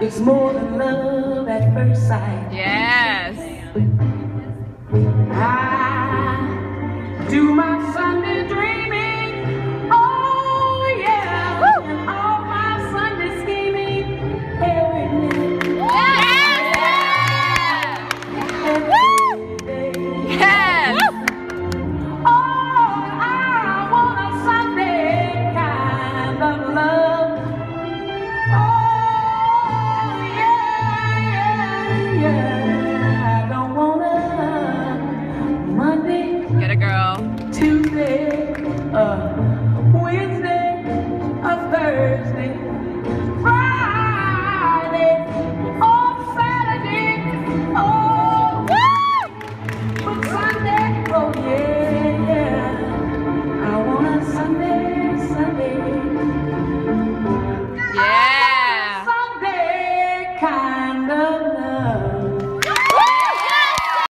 it's more than love at first sight. Yes. I do my Sunday dreaming. Tuesday, uh, Wednesday.